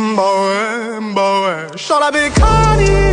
Mbawe, mbawe I be kani